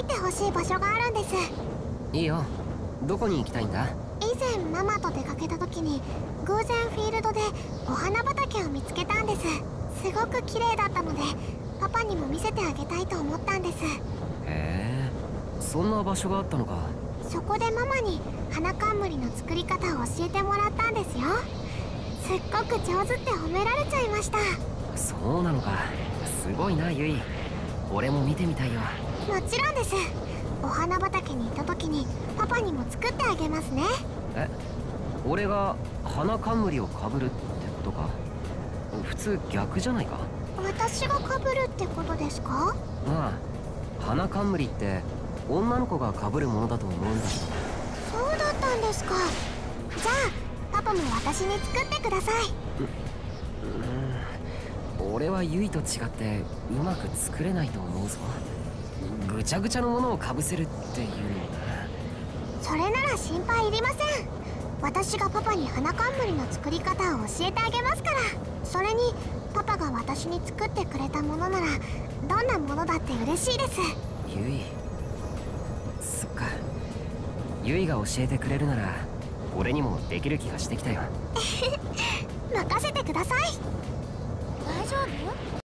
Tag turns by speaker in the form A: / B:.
A: いてほしい場所があるんです。
B: いいよ。どこに行きたいんだ？
A: 以前ママと出かけた時に偶然フィールドでお花畑を見つけたんです。すごく綺麗だったのでパパにも見せてあげたいと思ったんです。
B: へえ。そんな場所があったのか。
A: そこでママに花冠の作り方を教えてもらったんですよ。すっごく上手って褒められちゃいました。
B: そうなのか。すごいなゆい俺も見てみたいよ
A: もちろんです。お花畑に行った時にパパにも作ってあげますね。
B: え？俺が花冠をかぶるってことか？普通逆じゃないか？
A: 私がかぶるってことですか？
B: ああ花冠って女の子がかぶるものだと思うんだけ
A: ど。そうだったんですか。じゃあパパも私に作ってください。
B: うん。俺はゆいと違ってうまく作れないと思うぞぐちゃぐちゃのものをかぶせるっていうの
A: それなら心配いりません。私がパパに花冠の作り方を教えてあげますからそれにパパが私に作ってくれたものならどんなものだって嬉しいです。
B: ゆいそっか。ゆいが教えてくれるなら俺にもできる気がしてきたよ。
A: 任せてください。
C: 大丈夫？